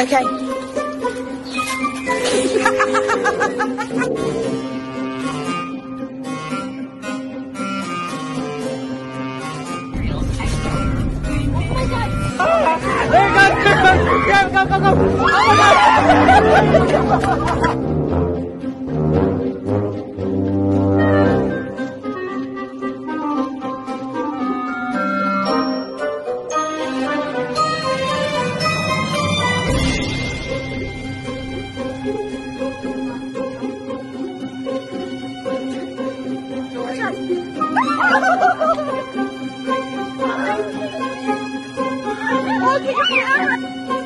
Okay. Hey, go, go, go, go, go, go, go. Oh my God. 我给你。